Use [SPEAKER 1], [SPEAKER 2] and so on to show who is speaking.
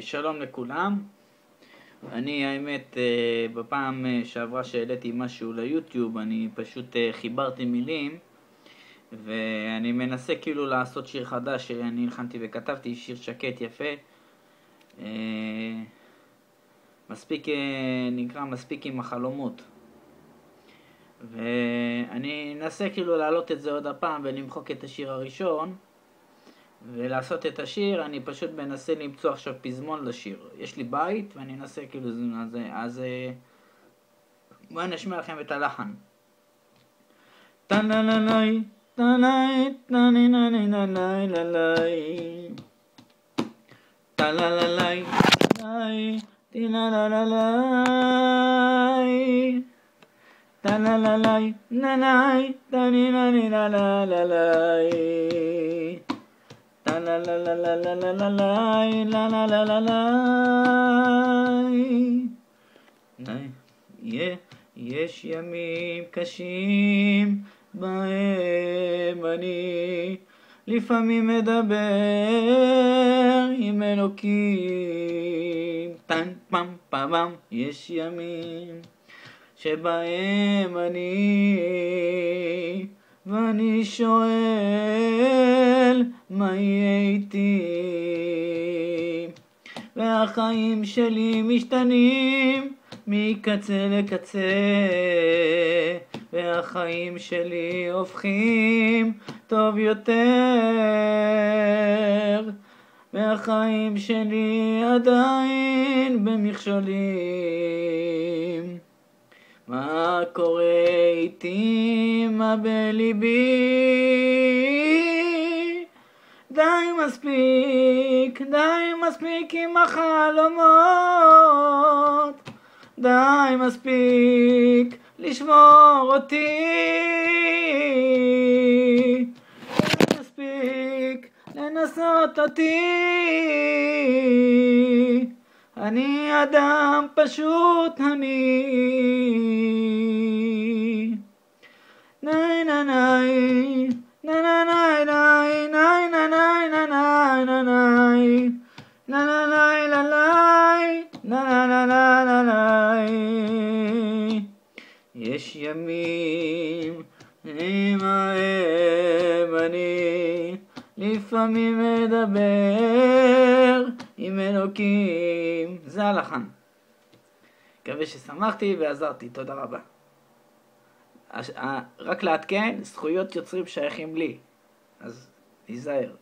[SPEAKER 1] שלום לכולם. אני האמת אה, בפעם אה, שעברה שהעליתי משהו ליוטיוב אני פשוט אה, חיברתי מילים ואני מנסה כאילו לעשות שיר חדש שאני הלחנתי וכתבתי, שיר שקט יפה. מספיק, נקרא מספיק עם החלומות. ואני אנסה כאילו להעלות את זה עוד הפעם ולמחוק את השיר הראשון ולעשות את השיר, אני פשוט מנסה למצוא עכשיו פזמון לשיר. יש לי בית ואני אנסה כאילו, אז, אז בואו נשמיע לכם את הלחן. טה-לה-לה-לי, טה-לי, טה-לי-לה-לי-לה-לי-לה-לי טה-לה-לה-לי, טה-לי, טה-לה-לה-לה-לי טה-לה-לה-לי, נה-לי, טה-לי-לה-לי-לה-לה-לה-לי יש ימים קשים בהם אני לפעמים מדבר עם אלוקים טן פם פם יש ימים שבהם אני ואני שואל מה יהיה איתי? והחיים שלי משתנים מקצה לקצה והחיים שלי הופכים טוב יותר והחיים שלי עדיין במכשולים. מה קורה איתי, מה בליבי? די מספיק, די מספיק עם החלומות די מספיק לשמור אותי די מספיק לנסות אותי אני אדם פשוט אני. יש ימים עמהם אני לפעמים מדבר עם אלוקים. זה הלחן. מקווה ששמחתי ועזרתי, תודה רבה. רק לעדכן, זכויות יוצרים שייכים לי, אז תיזהר.